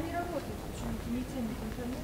Не работает, почему-то не теми, интернет.